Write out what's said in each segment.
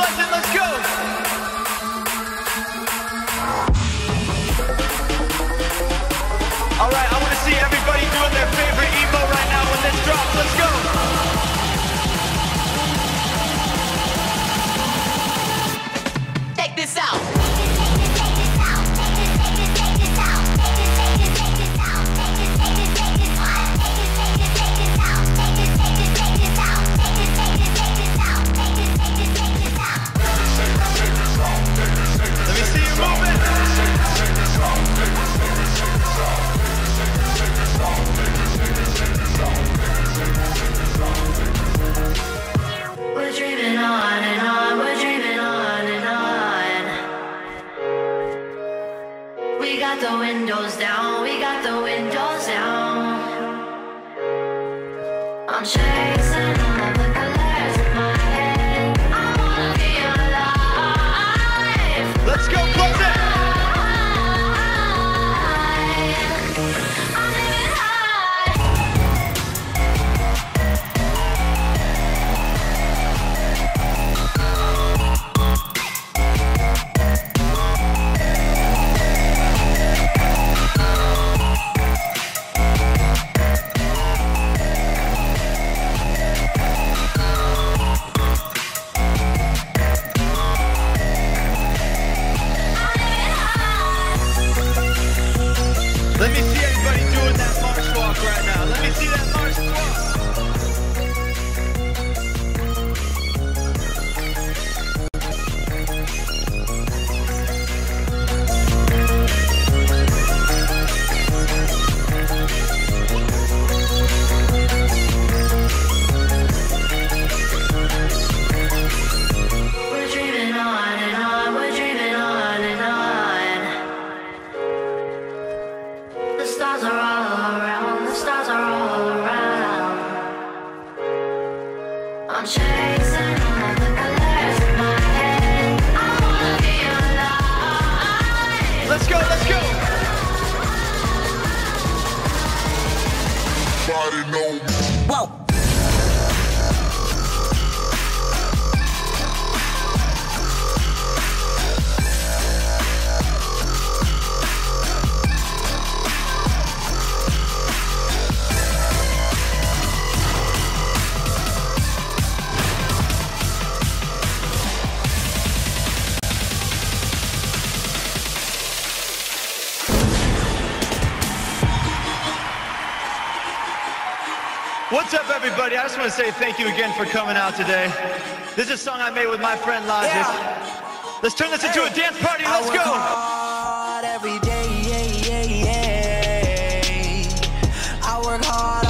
Pleasant, let's go. The windows down, we got the windows down. I'm chasing see that march walk. What's up, everybody? I just want to say thank you again for coming out today. This is a song I made with my friend Logic. Let's turn this into a dance party. Let's I work go. hard every day. yeah, yeah, yeah. I work hard, I work hard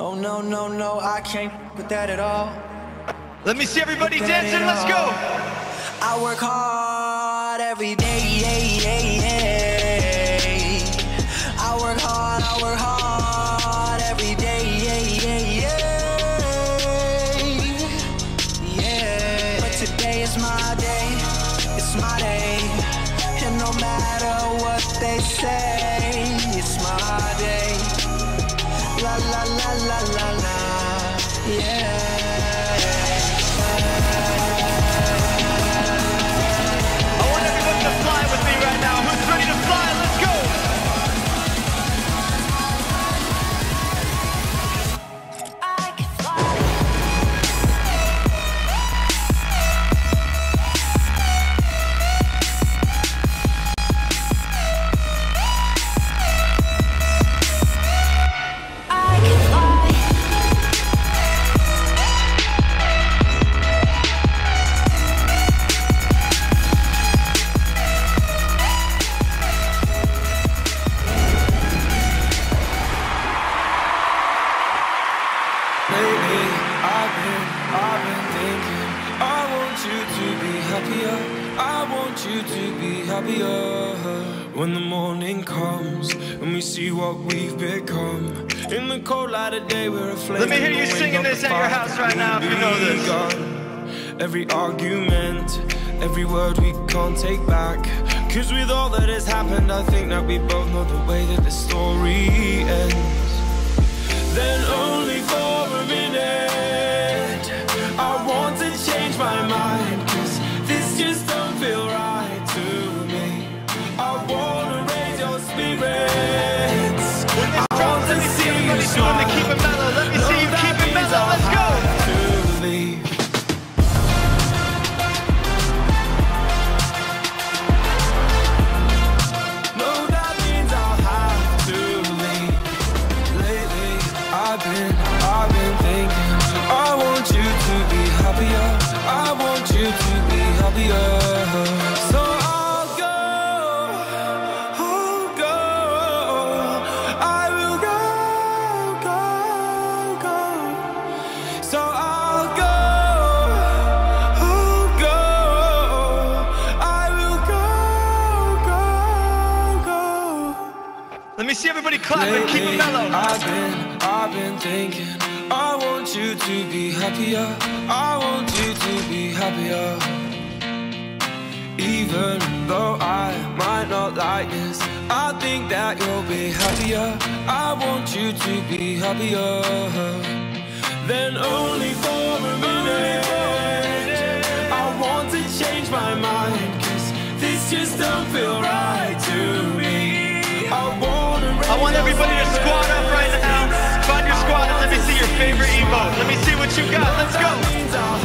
Oh no, no, no, I can't with that at all. Let me see everybody dancing. Let's go. I work hard every day. yeah, yeah, yeah. I work hard, I work hard every day. yeah, yeah, yeah. Yeah. But today is my day. It's my day. And no matter what they say, it's my day. La la la la la la. Yeah. Happier. I want you to be happier. When the morning comes and we see what we've become. In the cold light of day, we're a flame. Let me hear you singing this at your house right now if you know this. Every argument, every word we can't take back. Cause with all that has happened, I think that we both know the way that the story ends. Then only for a minute, I want to change my mind. Let me see everybody clap and keep it mellow. I've been, I've been thinking. I want you to be happier. I want you to be happier. Even though I might not like this, I think that you'll be happier. I want you to be happier. Then only for a minute, I want to change my mind. Cause this just don't feel right to me. I wanna I want everybody to squat up right now. Find your squad and let me see your favorite emote. Let me see what you got. Let's go. Means I'll have